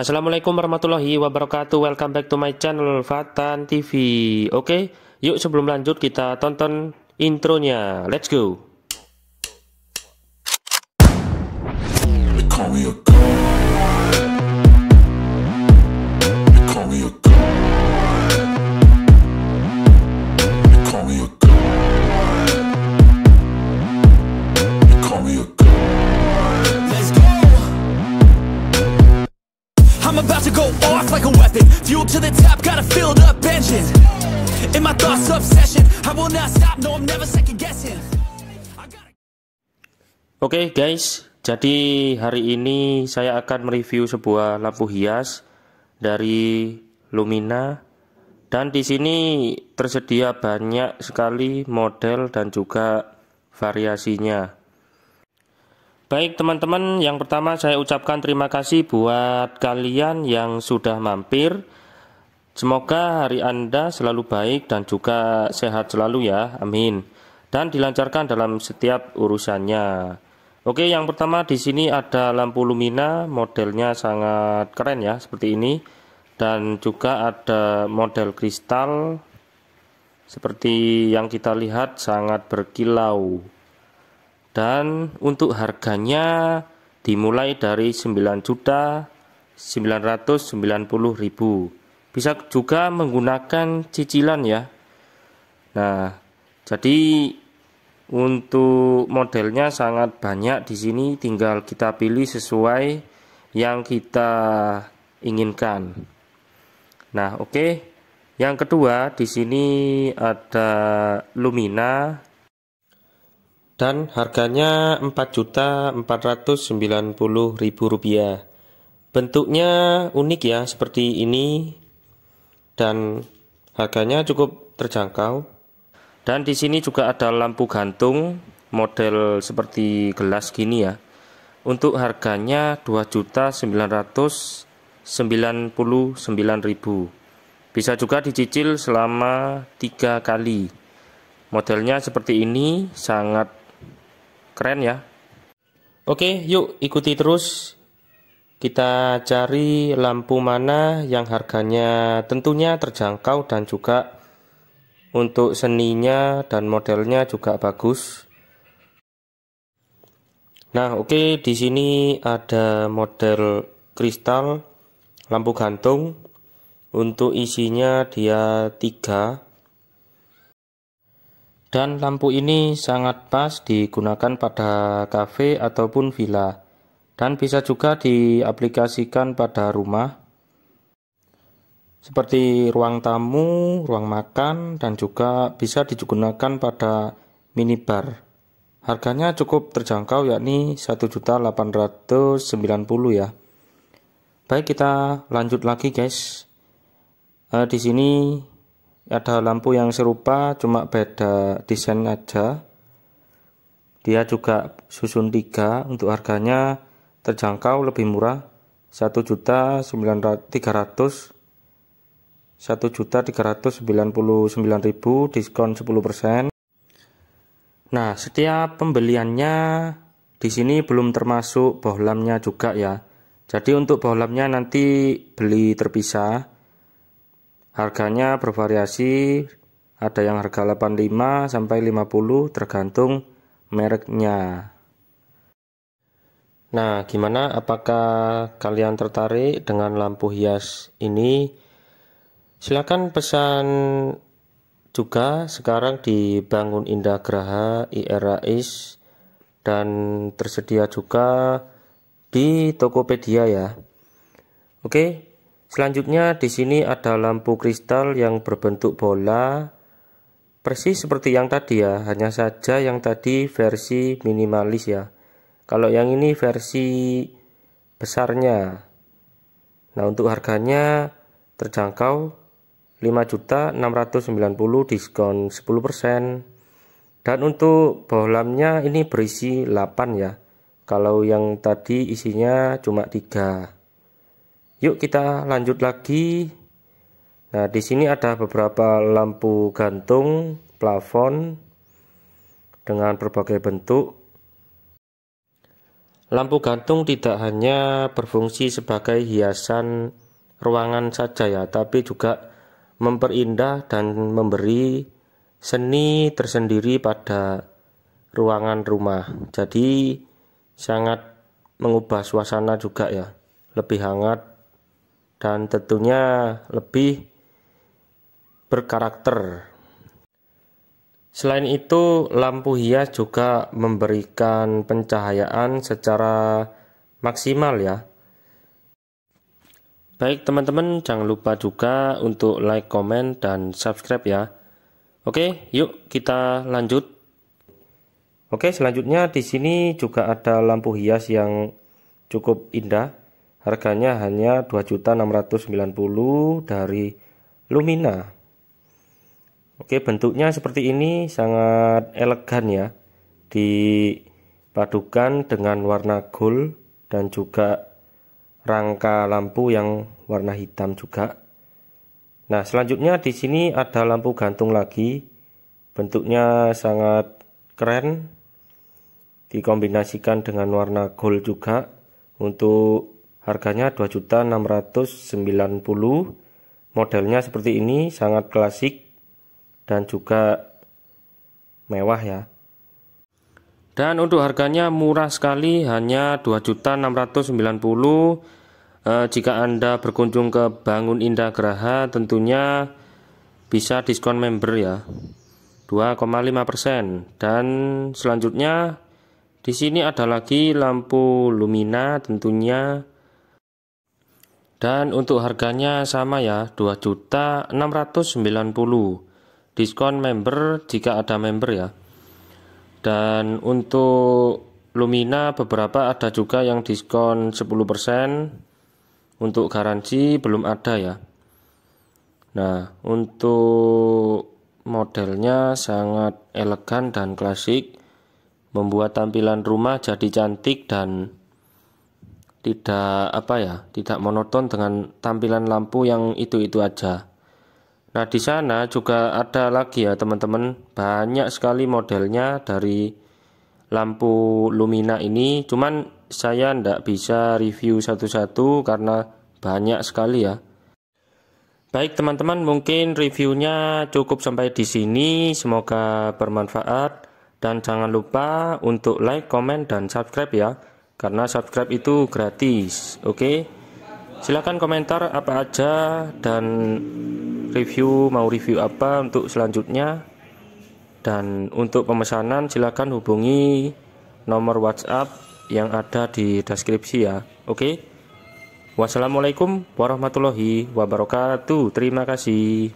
Assalamualaikum warahmatullahi wabarakatuh. Welcome back to my channel Fatan TV Oke, yuk sebelum lanjut kita tonton intronya. Let's go about to go off like a weapon. Fuel to the top, got a filled up engine In my thoughts obsession. I will not stop, no I'm never second guessing. Oke okay, guys, jadi hari ini saya akan mereview sebuah lampu hias dari Lumina. Dan di sini tersedia banyak sekali model dan juga variasinya. Baik teman-teman, yang pertama saya ucapkan terima kasih buat kalian yang sudah mampir. Semoga hari Anda selalu baik dan juga sehat selalu ya, amin. Dan dilancarkan dalam setiap urusannya. Oke, yang pertama di sini ada lampu lumina, modelnya sangat keren ya, seperti ini. Dan juga ada model kristal, seperti yang kita lihat sangat berkilau dan untuk harganya dimulai dari 9 juta 990 ribu. Bisa juga menggunakan cicilan ya. Nah jadi untuk modelnya sangat banyak di sini tinggal kita pilih sesuai yang kita inginkan. Nah oke. Okay. yang kedua di sini ada Lumina dan harganya Rp4.490.000. Bentuknya unik ya seperti ini dan harganya cukup terjangkau. Dan di sini juga ada lampu gantung model seperti gelas gini ya. Untuk harganya Rp2.999.000. Bisa juga dicicil selama tiga kali. Modelnya seperti ini, sangat Keren ya. Oke, yuk ikuti terus. Kita cari lampu mana yang harganya tentunya terjangkau dan juga untuk seninya dan modelnya juga bagus. Nah, oke di sini ada model kristal lampu gantung. Untuk isinya dia tiga dan lampu ini sangat pas digunakan pada kafe ataupun villa dan bisa juga diaplikasikan pada rumah seperti ruang tamu, ruang makan dan juga bisa digunakan pada minibar. Harganya cukup terjangkau yakni 1.890 ya. Baik kita lanjut lagi guys. Uh, di sini ada lampu yang serupa cuma beda desain aja. Dia juga susun tiga. Untuk harganya terjangkau lebih murah. 1 juta 300 1 juta 399 ribu diskon 10% nah setiap pembeliannya di sini belum termasuk bohlamnya juga ya. Jadi untuk bohlamnya nanti beli terpisah Harganya bervariasi, ada yang harga 85 sampai 50 tergantung mereknya. Nah, gimana apakah kalian tertarik dengan lampu hias ini? Silakan pesan juga sekarang di Bangun Indah Graha IRAIS dan tersedia juga di Tokopedia ya. Oke, Selanjutnya di sini ada lampu kristal yang berbentuk bola persis seperti yang tadi ya, hanya saja yang tadi versi minimalis ya. Kalau yang ini versi besarnya. Nah, untuk harganya terjangkau 5.690 diskon 10%. Dan untuk bohlamnya ini berisi 8 ya. Kalau yang tadi isinya cuma 3. Yuk kita lanjut lagi. Nah, di sini ada beberapa lampu gantung plafon dengan berbagai bentuk. lampu gantung tidak hanya berfungsi sebagai hiasan ruangan saja ya, tapi juga memperindah dan memberi seni tersendiri pada ruangan rumah. Jadi sangat mengubah suasana juga ya, lebih hangat dan tentunya lebih berkarakter Selain itu, lampu hias juga memberikan pencahayaan secara maksimal ya. Baik teman-teman, jangan lupa juga untuk like, komen, dan subscribe ya. Oke, yuk kita lanjut. Oke, selanjutnya di sini juga ada lampu hias yang cukup indah. Harganya hanya 2.690 dari Lumina. Oke, bentuknya seperti ini sangat elegan ya. Dipadukan dengan warna gold dan juga rangka lampu yang warna hitam juga. Nah, selanjutnya di sini ada lampu gantung lagi. Bentuknya sangat keren. Dikombinasikan dengan warna gold juga. Untuk harganya 2.690. Modelnya seperti ini, sangat klasik dan juga mewah ya. Dan untuk harganya murah sekali hanya 2.690 eh, jika Anda berkunjung ke Bangun Indah Graha tentunya bisa diskon member ya. 2,5% dan selanjutnya di sini ada lagi lampu Lumina tentunya dan untuk harganya sama ya 2.690 diskon member jika ada member ya. Dan untuk Lumina beberapa ada juga yang diskon 10% untuk garansi belum ada ya. Nah untuk modelnya sangat elegan dan klasik. Membuat tampilan rumah jadi cantik dan tidak apa ya tidak monoton dengan tampilan lampu yang itu-itu aja Nah, di sana juga ada lagi ya, teman-teman. Banyak sekali modelnya dari lampu Lumina ini. Cuman saya tidak bisa review satu-satu karena banyak sekali ya. Baik, teman-teman, mungkin reviewnya cukup sampai di sini. Semoga bermanfaat dan jangan lupa untuk like, komen, dan subscribe ya. Karena subscribe itu gratis. Oke. Silahkan komentar apa aja dan review mau review apa untuk selanjutnya dan untuk pemesanan silakan hubungi nomor WhatsApp yang ada di deskripsi ya oke wassalamualaikum warahmatullahi wabarakatuh terima kasih